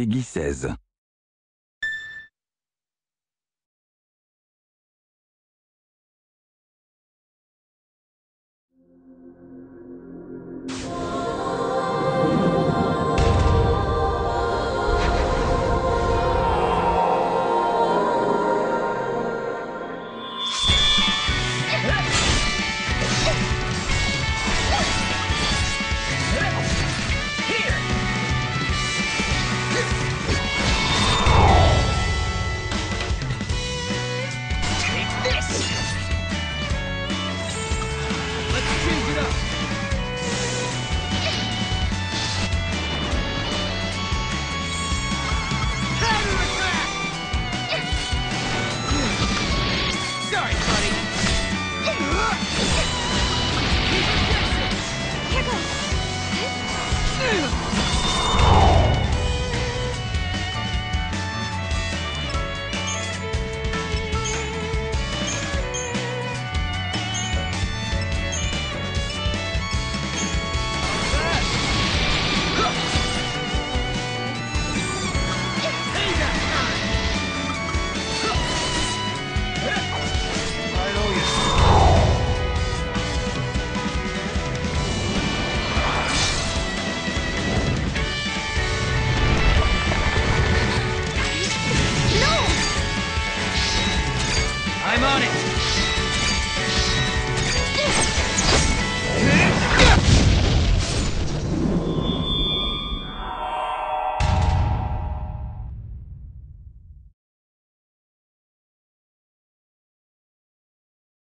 Peggy 16. Ugh!